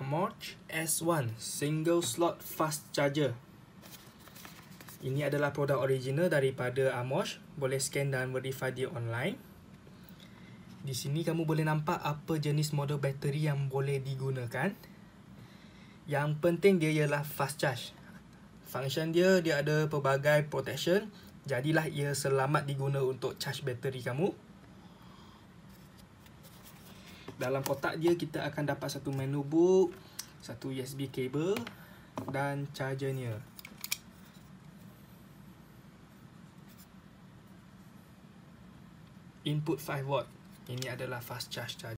Amorch S1 Single Slot Fast Charger. Ini adalah produk original daripada Amorch. Boleh scan dan verify dia online. Di sini kamu boleh nampak apa jenis model bateri yang boleh digunakan. Yang penting dia ialah fast charge. Function dia, dia ada pelbagai protection. Jadilah ia selamat diguna untuk charge bateri kamu. Dalam kotak dia kita akan dapat satu menu book, satu USB cable dan chargernya. Input 5 watt. Ini adalah fast charge charger.